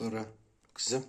Dora, kızım.